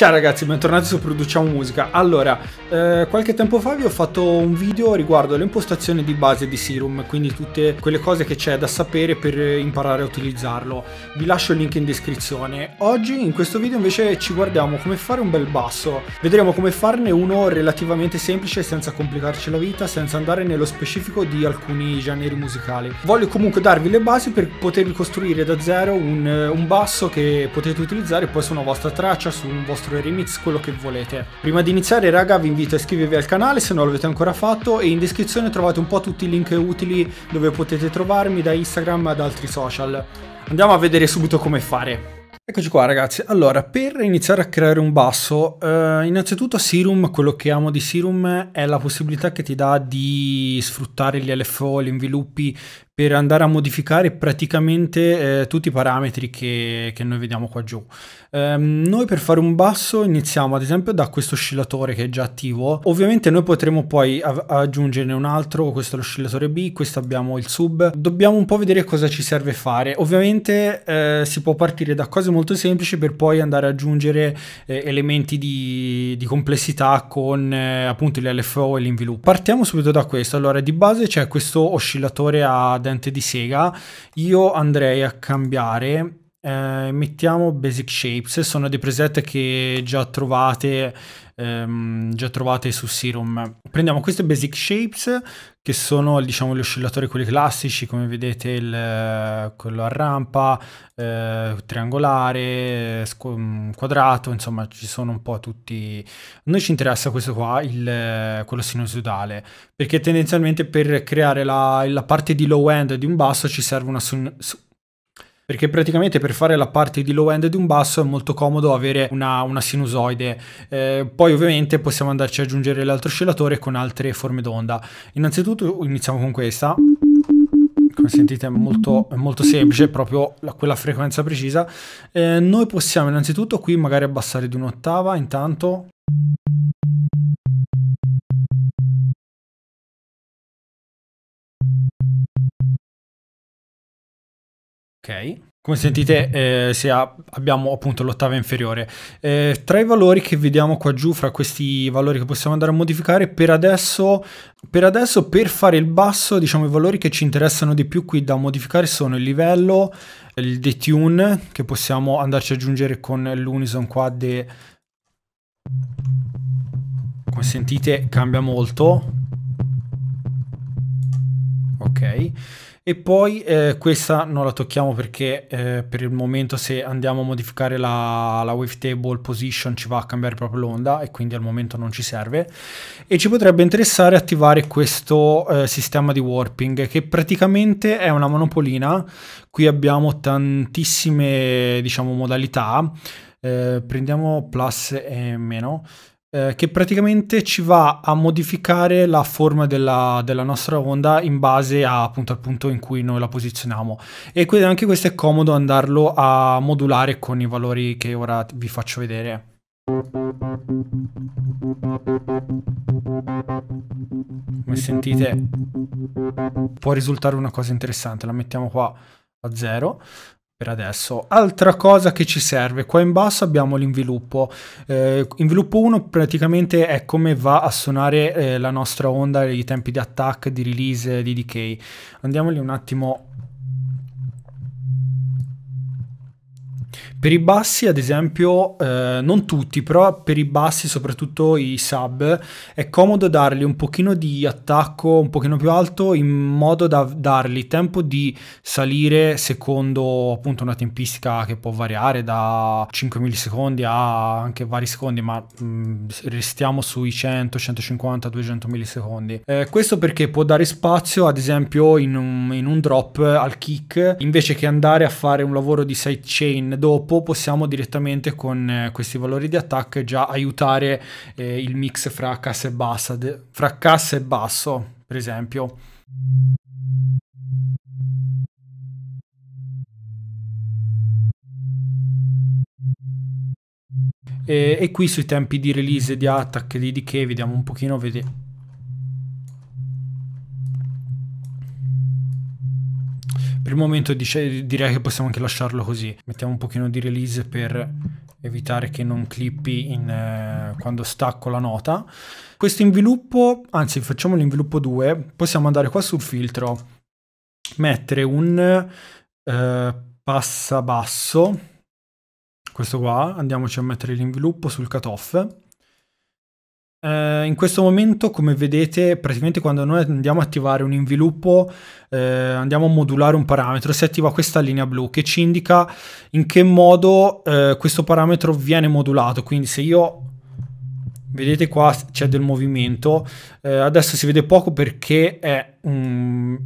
Ciao ragazzi, bentornati su Produciamo Musica. Allora, eh, qualche tempo fa vi ho fatto un video riguardo le impostazioni di base di Serum, quindi tutte quelle cose che c'è da sapere per imparare a utilizzarlo. Vi lascio il link in descrizione. Oggi in questo video invece ci guardiamo come fare un bel basso. Vedremo come farne uno relativamente semplice senza complicarci la vita, senza andare nello specifico di alcuni generi musicali. Voglio comunque darvi le basi per potervi costruire da zero un, un basso che potete utilizzare poi su una vostra traccia, su un vostro remix, quello che volete. Prima di iniziare raga vi invito a iscrivervi al canale se non l'avete ancora fatto e in descrizione trovate un po' tutti i link utili dove potete trovarmi da Instagram ad altri social. Andiamo a vedere subito come fare. Eccoci qua ragazzi, allora per iniziare a creare un basso, eh, innanzitutto Serum, quello che amo di Serum è la possibilità che ti dà di sfruttare gli LFO, gli inviluppi per andare a modificare praticamente eh, tutti i parametri che, che, noi vediamo qua giù. Um, noi per fare un basso iniziamo ad esempio da questo oscillatore che è già attivo, ovviamente noi potremo poi aggiungerne un altro, questo è l'oscillatore B, questo abbiamo il sub, dobbiamo un po' vedere cosa ci serve fare, ovviamente eh, si può partire da cose molto semplici per poi andare ad aggiungere eh, elementi di, di, complessità con eh, appunto l'LFO e l'inviluppo. Partiamo subito da questo, allora di base c'è questo oscillatore a dente di sega, io andrei a cambiare eh, mettiamo basic shapes, sono dei preset che già trovate, ehm, già trovate su Serum. Prendiamo queste basic shapes che sono diciamo gli oscillatori quelli classici, come vedete il, quello a rampa, eh, triangolare, quadrato, insomma ci sono un po' tutti. Noi ci interessa questo qua, il, quello sinusoidale, perché tendenzialmente per creare la, la parte di low end di un basso ci serve una perché praticamente per fare la parte di low end di un basso è molto comodo avere una, una sinusoide. Eh, poi ovviamente possiamo andarci ad aggiungere l'altro oscillatore con altre forme d'onda. Innanzitutto iniziamo con questa come sentite è molto, molto semplice, proprio la, quella frequenza precisa. Eh, noi possiamo innanzitutto qui magari abbassare di un'ottava intanto. Ok, come sentite eh, se ha, abbiamo appunto l'ottava inferiore. Eh, tra i valori che vediamo qua giù, fra questi valori che possiamo andare a modificare, per adesso, per adesso per fare il basso, diciamo i valori che ci interessano di più qui da modificare sono il livello, il detune, che possiamo andarci ad aggiungere con l'unison qua de... Come sentite cambia molto. Ok. E poi eh, questa non la tocchiamo perché eh, per il momento se andiamo a modificare la, la wavetable position ci va a cambiare proprio l'onda e quindi al momento non ci serve. E ci potrebbe interessare attivare questo eh, sistema di warping che praticamente è una monopolina. Qui abbiamo tantissime diciamo modalità. Eh, prendiamo plus e meno eh, che praticamente ci va a modificare la forma della, della, nostra onda in base a, appunto, al punto in cui noi la posizioniamo. E quindi anche questo è comodo andarlo a modulare con i valori che ora vi faccio vedere. Come sentite può risultare una cosa interessante, la mettiamo qua a zero per adesso. Altra cosa che ci serve, qua in basso abbiamo l'inviluppo. Eh, inviluppo 1 praticamente è come va a suonare eh, la nostra onda, i tempi di attack, di release, di decay. Andiamoli un attimo Per i bassi, ad esempio, eh, non tutti, però per i bassi, soprattutto i sub, è comodo dargli un pochino di attacco un pochino più alto in modo da dargli tempo di salire secondo appunto una tempistica che può variare da 5 millisecondi a anche vari secondi, ma mh, mm, restiamo sui 100, 150, 200 millisecondi. Eh, questo perché può dare spazio, ad esempio, in un, in un drop al kick, invece che andare a fare un lavoro di sidechain dopo dopo possiamo direttamente con eh, questi valori di attack già aiutare eh, il mix fra cassa e bassa, fra cassa e basso, per esempio. E, e, qui sui tempi di release di attack e di decay vediamo un pochino vedere Per il momento dice, direi che possiamo anche lasciarlo così. Mettiamo un pochino di release per evitare che non clippi in, eh, quando stacco la nota. Questo inviluppo, anzi facciamo l'inviluppo 2, possiamo andare qua sul filtro, mettere un eh, passabasso, questo qua, andiamoci a mettere l'inviluppo sul cutoff. Eh, in questo momento, come vedete, praticamente quando noi andiamo a attivare un inviluppo, eh, andiamo a modulare un parametro, si attiva questa linea blu che ci indica in che modo eh, questo parametro viene modulato. Quindi se io Vedete qua c'è del movimento, eh, adesso si vede poco perché è un...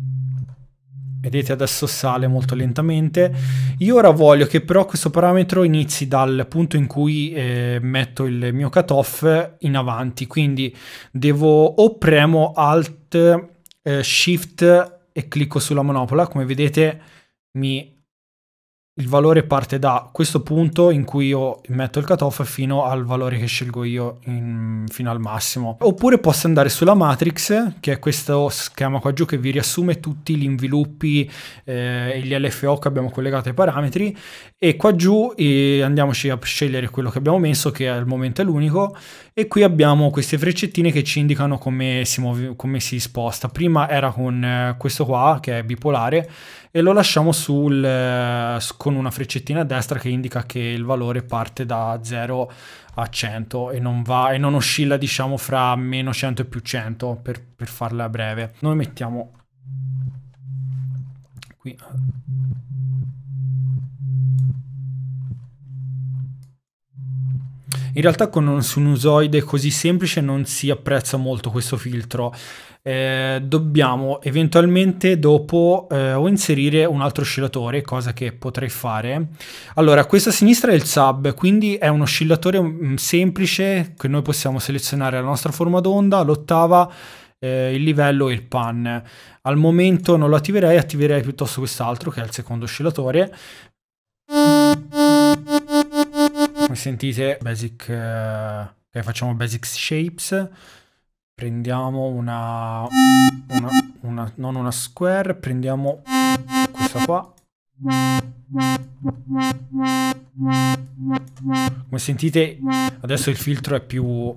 Vedete adesso sale molto lentamente. Io ora voglio che però questo parametro inizi dal punto in cui eh, metto il mio cutoff in avanti, quindi devo o premo Alt, eh, Shift e clicco sulla manopola, come vedete mi il valore parte da questo punto in cui io metto il cutoff fino al valore che scelgo io in, fino al massimo. Oppure posso andare sulla matrix, che è questo schema qua giù che vi riassume tutti gli inviluppi eh, e gli LFO che abbiamo collegato ai parametri e qua giù eh, andiamoci a scegliere quello che abbiamo messo che al momento è l'unico e qui abbiamo queste freccettine che ci indicano come si, muove, come si sposta. Prima era con eh, questo qua che è bipolare e lo lasciamo sul, eh, con una freccettina a destra che indica che il valore parte da 0 a 100 e non, va, e non oscilla diciamo fra meno 100 e più 100 per, per farla breve. Noi mettiamo qui In realtà con un sinusoide così semplice non si apprezza molto questo filtro eh, dobbiamo eventualmente dopo eh, o inserire un altro oscillatore, cosa che potrei fare. Allora, questa a sinistra è il sub, quindi è un oscillatore mm, semplice che noi possiamo selezionare la nostra forma d'onda, l'ottava, eh, il livello e il pan. Al momento non lo attiverei, attiverei piuttosto quest'altro che è il secondo oscillatore. Come sentite, basic, eh, facciamo basic shapes prendiamo una, una, una, non una square, prendiamo questa qua. Come sentite adesso il filtro è più...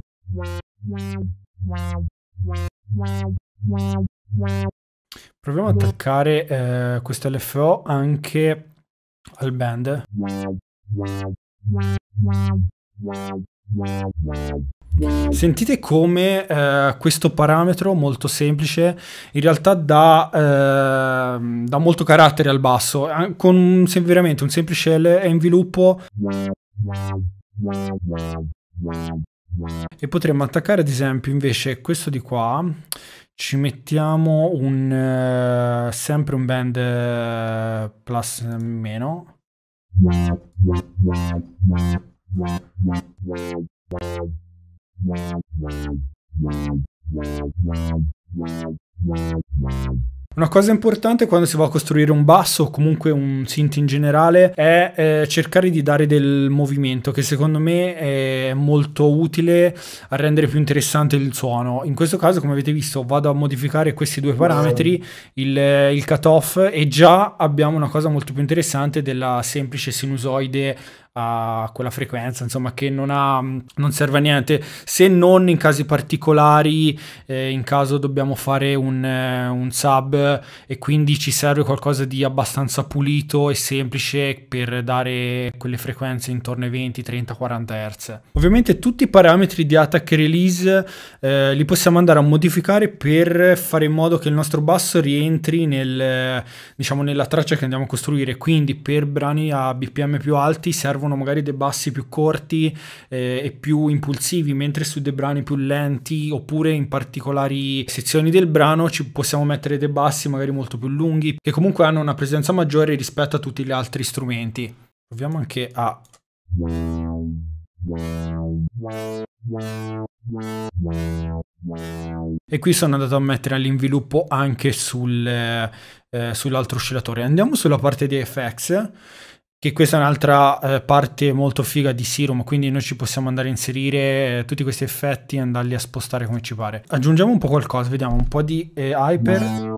attaccare eh, questo LFO anche al band. Sentite come eh, questo parametro molto semplice in realtà dà, eh, dà molto carattere al basso, con un, veramente un semplice L. E potremmo attaccare ad esempio invece questo di qua, ci mettiamo un, uh, sempre un band uh, plus meno. Una cosa importante quando si va a costruire un basso o comunque un synth in generale è eh, cercare di dare del movimento che secondo me è molto utile a rendere più interessante il suono. In questo caso come avete visto vado a modificare questi due parametri, il, il cutoff e già abbiamo una cosa molto più interessante della semplice sinusoide a quella frequenza, insomma, che non, ha, non serve a niente, se non in casi particolari, eh, in caso dobbiamo fare un, eh, un, sub e quindi ci serve qualcosa di abbastanza pulito e semplice per dare quelle frequenze intorno ai 20, 30, 40 Hz. Ovviamente tutti i parametri di attack release eh, li possiamo andare a modificare per fare in modo che il nostro basso rientri nel, diciamo, nella traccia che andiamo a costruire, quindi per brani a BPM più alti serve servono magari dei bassi più corti eh, e più impulsivi, mentre su dei brani più lenti oppure in particolari sezioni del brano ci possiamo mettere dei bassi magari molto più lunghi che comunque hanno una presenza maggiore rispetto a tutti gli altri strumenti. Proviamo anche a e qui sono andato a mettere all'inviluppo anche sul, eh, sull'altro oscillatore. Andiamo sulla parte di FX, che questa è un'altra eh, parte molto figa di Serum, quindi noi ci possiamo andare a inserire eh, tutti questi effetti e andarli a spostare come ci pare. Aggiungiamo un po' qualcosa, vediamo un po' di eh, hyper.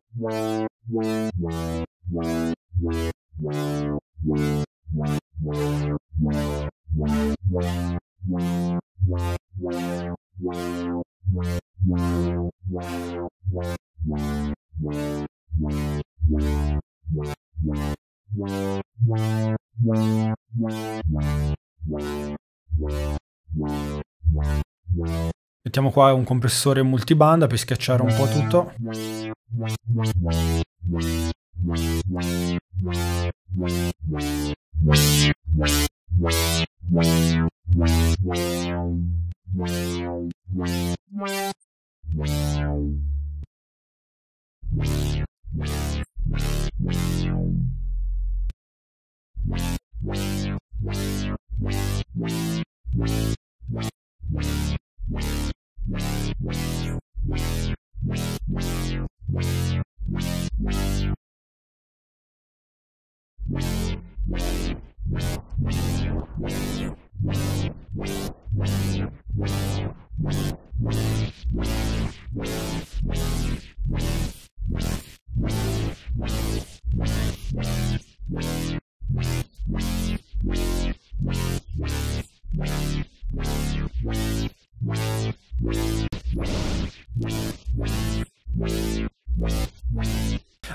Mettiamo qua un compressore multibanda per schiacciare un po' tutto. Wow.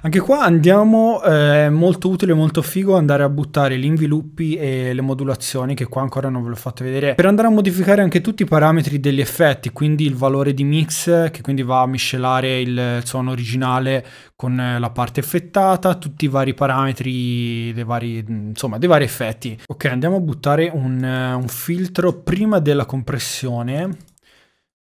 Anche qua andiamo, è eh, molto utile, molto figo andare a buttare gli inviluppi e le modulazioni, che qua ancora non ve l'ho fatto vedere, per andare a modificare anche tutti i parametri degli effetti, quindi il valore di mix, che quindi va a miscelare il suono originale con la parte effettata, tutti i vari parametri dei vari, insomma, dei vari effetti. Ok, andiamo a buttare un, un filtro prima della compressione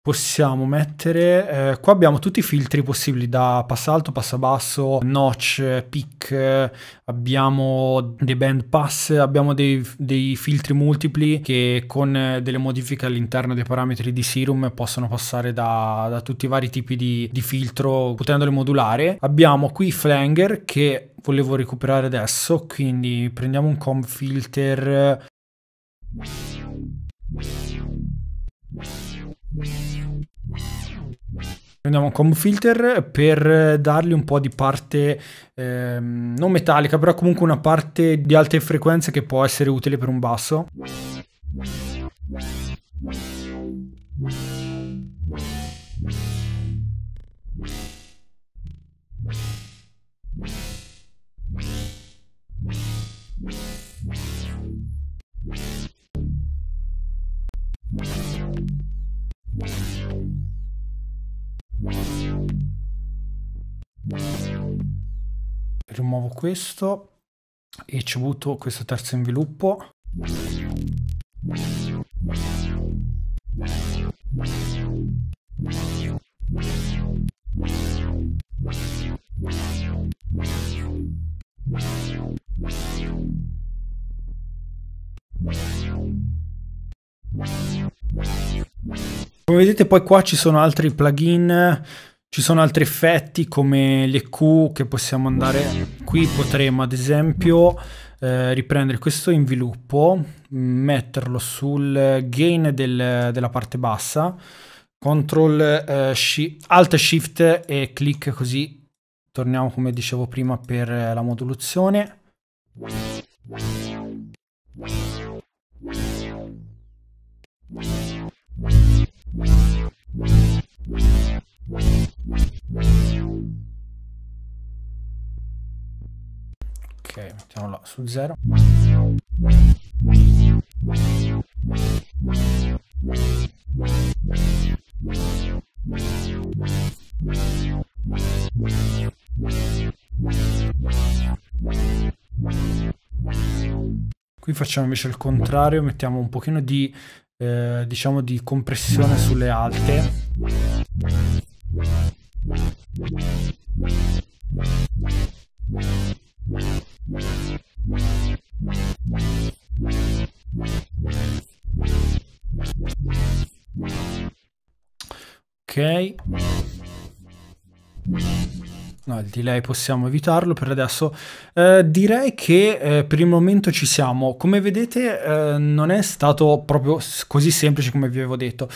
possiamo mettere, eh, qua abbiamo tutti i filtri possibili da passalto, passabasso, notch, peak, abbiamo dei band pass, abbiamo dei, dei, filtri multipli che con delle modifiche all'interno dei parametri di Serum possono passare da, da tutti i vari tipi di, di filtro potendoli modulare. Abbiamo qui Flanger che volevo recuperare adesso, quindi prendiamo un comb filter Prendiamo un comb filter per dargli un po' di parte ehm, non metallica, però comunque una parte di alte frequenze che può essere utile per un basso. Questo e ci butto questo terzo inviluppo come vedete poi qua ci sono altri plugin ci sono altri effetti come gli EQ che possiamo andare... Qui potremo ad esempio eh, riprendere questo inviluppo, metterlo sul gain del, della parte bassa, control, eh, shi alt shift e clic così torniamo come dicevo prima per la modulazione. Su 0. Qui facciamo invece il contrario, mettiamo un pochino di, eh, diciamo, di compressione sulle alte. Ok. No, il delay possiamo evitarlo per adesso. Eh, direi che eh, per il momento ci siamo. Come vedete eh, non è stato proprio così semplice come vi avevo detto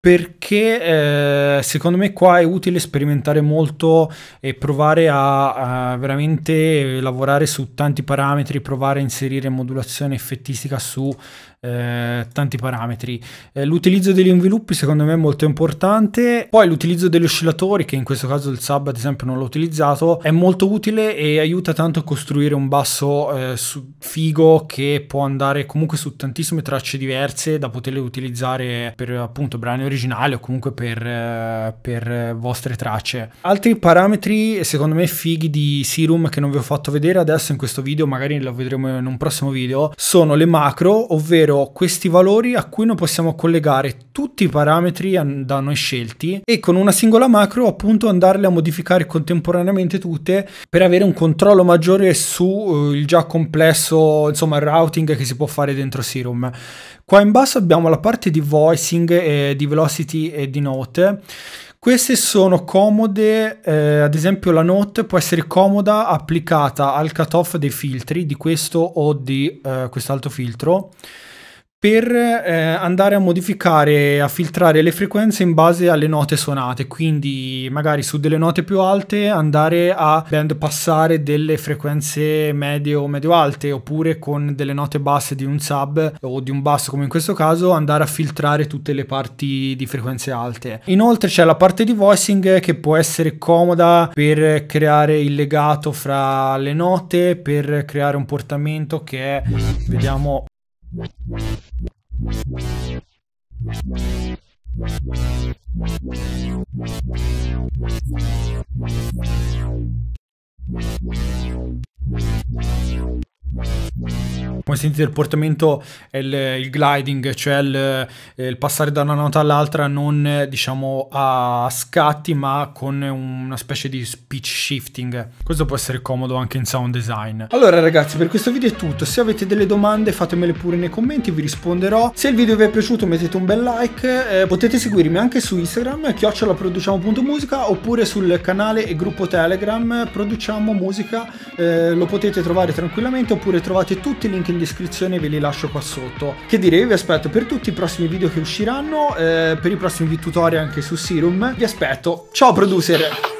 perché eh, secondo me qua è utile sperimentare molto e provare a, a, veramente lavorare su tanti parametri, provare a inserire modulazione effettistica su eh, tanti parametri. Eh, l'utilizzo degli inviluppi secondo me è molto importante, poi l'utilizzo degli oscillatori, che in questo caso il sub ad esempio non l'ho utilizzato, è molto utile e aiuta tanto a costruire un basso eh, figo che può andare comunque su tantissime tracce diverse da poterle utilizzare per appunto brani originali o comunque per, eh, per vostre tracce. Altri parametri secondo me fighi di Serum che non vi ho fatto vedere adesso in questo video, magari lo vedremo in un prossimo video, sono le macro, ovvero questi valori a cui noi possiamo collegare tutti i parametri da noi scelti e con una singola macro appunto andarle a modificare contemporaneamente tutte per avere un controllo maggiore sul uh, già complesso insomma routing che si può fare dentro Serum. Qua in basso abbiamo la parte di voicing, e di velocity e di note. Queste sono comode, eh, ad esempio la note può essere comoda applicata al cutoff dei filtri di questo o di eh, quest'altro filtro per eh, andare a modificare, a filtrare le frequenze in base alle note suonate, quindi magari su delle note più alte andare a band passare delle frequenze medie o medio alte, oppure con delle note basse di un sub o di un basso come in questo caso andare a filtrare tutte le parti di frequenze alte. Inoltre c'è la parte di voicing che può essere comoda per creare il legato fra le note, per creare un portamento che è, vediamo Wow. Come sentite il portamento è il, il gliding, cioè il, il, passare da una nota all'altra non diciamo a scatti ma con una specie di pitch shifting. Questo può essere comodo anche in sound design. Allora ragazzi per questo video è tutto, se avete delle domande fatemele pure nei commenti, vi risponderò. Se il video vi è piaciuto mettete un bel like, eh, potete seguirmi anche su Instagram, chiocciolaproduciamo.musica oppure sul canale e gruppo Telegram Produciamo Musica, eh, lo potete trovare tranquillamente oppure trovate tutti i link in descrizione ve li lascio qua sotto. Che dire, io vi aspetto per tutti i prossimi video che usciranno, eh, per i prossimi tutorial anche su Serum. Vi aspetto. Ciao producer!